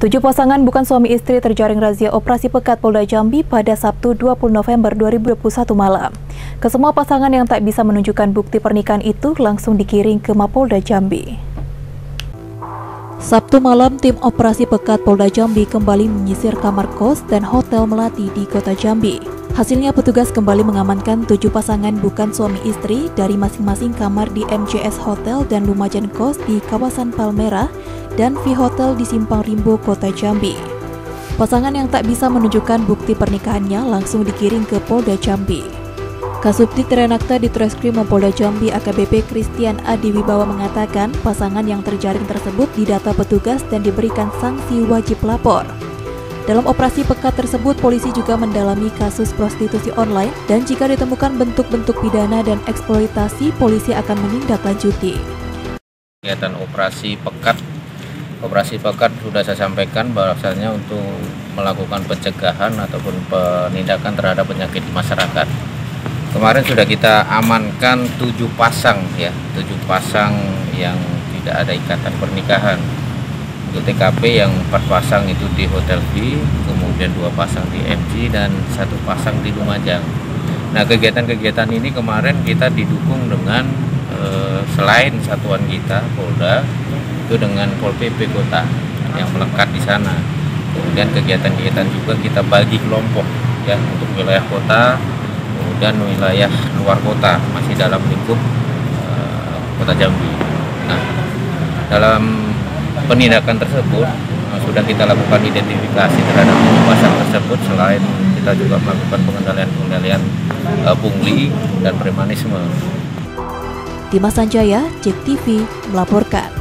Tujuh pasangan bukan suami istri terjaring razia operasi pekat Polda Jambi pada Sabtu 20 November 2021 malam. Kesemua pasangan yang tak bisa menunjukkan bukti pernikahan itu langsung dikiring ke Mapolda Jambi. Sabtu malam, tim operasi pekat Polda Jambi kembali menyisir kamar kos dan hotel Melati di kota Jambi. Hasilnya petugas kembali mengamankan tujuh pasangan bukan suami istri dari masing-masing kamar di MJS Hotel dan Lumajan Kos di kawasan Palmera dan V Hotel di Simpang Rimbo, Kota Jambi. Pasangan yang tak bisa menunjukkan bukti pernikahannya langsung dikirim ke Polda Jambi. Kasubdit Renakta di Treskrim Polda Jambi AKBP Christian Adi Wibawa mengatakan pasangan yang terjaring tersebut didata petugas dan diberikan sanksi wajib lapor. Dalam operasi pekat tersebut, polisi juga mendalami kasus prostitusi online dan jika ditemukan bentuk-bentuk pidana dan eksploitasi, polisi akan menindaklanjuti. Kegiatan operasi pekat operasi pekat sudah saya sampaikan bahwasanya untuk melakukan pencegahan ataupun penindakan terhadap penyakit di masyarakat. Kemarin sudah kita amankan tujuh pasang ya, tujuh pasang yang tidak ada ikatan pernikahan. Untuk TKP yang empat pasang itu di Hotel B, kemudian dua pasang di MG dan satu pasang di Lumajang. Nah kegiatan-kegiatan ini kemarin kita didukung dengan eh, selain satuan kita Polda itu dengan Pol PP kota yang melekat di sana. Kemudian kegiatan-kegiatan juga kita bagi kelompok ya untuk wilayah kota kemudian wilayah luar kota masih dalam lingkup uh, kota Jambi. Nah, dalam penindakan tersebut uh, sudah kita lakukan identifikasi terhadap pasar tersebut selain kita juga melakukan pengendalian-pengendalian uh, pungli dan premanisme. Dimas Sanjaya, JEK TV melaporkan.